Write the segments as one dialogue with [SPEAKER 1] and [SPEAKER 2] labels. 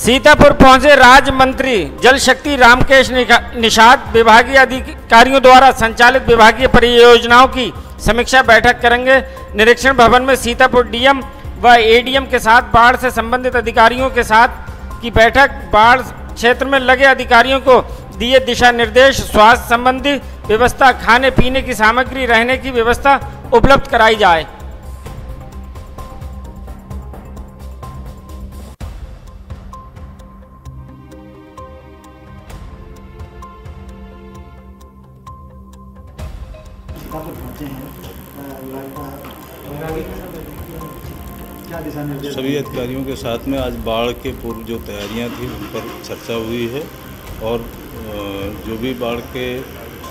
[SPEAKER 1] सीतापुर पहुँचे राज्य मंत्री जल शक्ति रामकेश निषाद, विभागीय अधिकारियों द्वारा संचालित विभागीय परियोजनाओं की समीक्षा बैठक करेंगे। निरीक्षण भवन में सीतापुर डीएम व एडीएम के साथ, बाढ़ से संबंधित अधिकारियों के साथ की बैठक। बाढ़ क्षेत्र में लगे अधिकारियों को दिए दिशा निर्देश। स्वास्थ्य संबंधी व्यवस्था खाने पीने की सामग्री, रहने की व्यवस्था उपलब्ध कराई जाए।
[SPEAKER 2] सभी अधिकारियों के साथ में आज बाढ़ के पूर्व जो तैयारियाँ थी उन पर चर्चा हुई है और जो भी बाढ़ के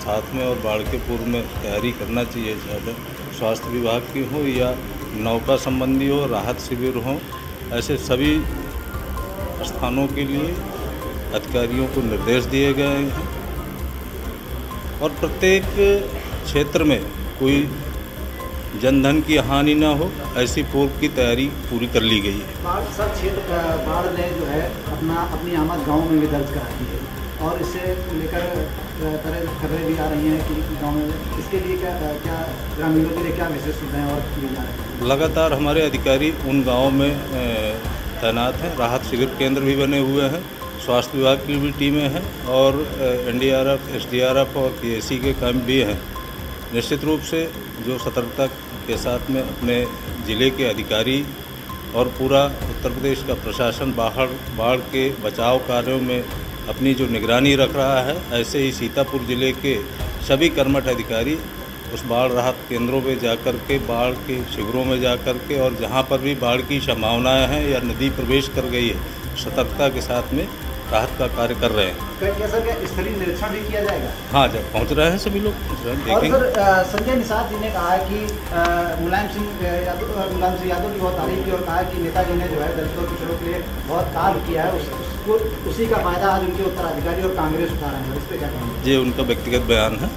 [SPEAKER 2] साथ में और बाढ़ के पूर्व में तैयारी करना चाहिए ज़्यादा स्वास्थ्य विभाग की हो या नौका संबंधी हो राहत शिविर हो ऐसे सभी स्थानों के लिए अधिकारियों को निर्देश दिए गए हैं और प्रत्येक क्षेत्र में कोई जनधन की हानि ना हो ऐसी पूर्व की तैयारी पूरी कर ली गई है।
[SPEAKER 3] बाढ़ सब क्षेत्र बाढ़ ने जो है अपना अपनी आमद गाँव में भी दर्ज करा दी है। और इससे लेकर तरह खबरें भी आ रही हैं कि गाँव में। इसके लिए क्या क्या ग्रामीणों के लिए क्या विशेष सुविधाएँ और की जा रही हैं?
[SPEAKER 2] लगातार हमारे अधिकारी उन गाँव में तैनात हैं। राहत शिविर केंद्र भी बने हुए हैं। स्वास्थ्य विभाग की भी टीमें हैं और N D R F S D R F और पी एस सी के कैंप भी हैं। निश्चित रूप से जो सतर्कता के साथ में अपने ज़िले के अधिकारी और पूरा उत्तर प्रदेश का प्रशासन बाहर, बाढ़ के बचाव कार्यों में अपनी जो निगरानी रख रहा है, ऐसे ही सीतापुर ज़िले के सभी कर्मठ अधिकारी उस बाढ़ राहत केंद्रों में जाकर के, बाढ़ के शिविरों में जाकर के और जहाँ पर भी बाढ़ की संभावनाएँ हैं या नदी प्रवेश कर गई है, सतर्कता के साथ में राहत का कार्य कर रहे
[SPEAKER 3] हैं। क्या सर स्थलीय निरीक्षण भी किया जाएगा?
[SPEAKER 2] हाँ जब पहुँच रहे हैं सभी लोग
[SPEAKER 3] और सर संजय निषाद जी ने कहा है कि मुलायम सिंह यादव मुलायम सिंह यादव की बहुत तारीफ़ की और कहा कि नेताजी ने जो है दलितों के पिछड़ों के लिए बहुत कार्य किया है उस, उसको उसी का फ़ायदा आज उनके उत्तराधिकारी और कांग्रेस उठा रहे हैं। उस पर क्या कहेंगे?
[SPEAKER 2] जी उनका व्यक्तिगत बयान है।